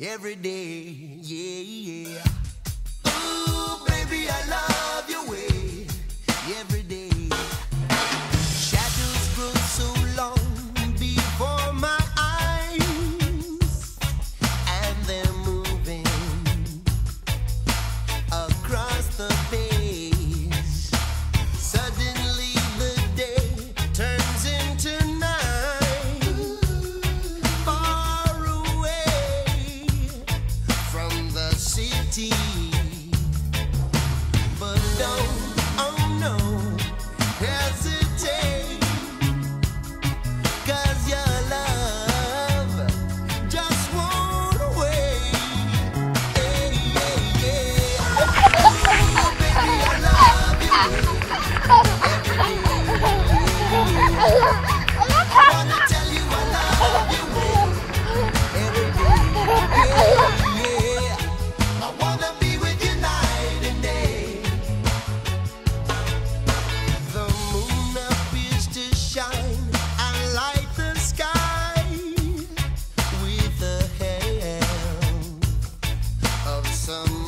every day. Yeah, yeah. Ooh, baby, I love some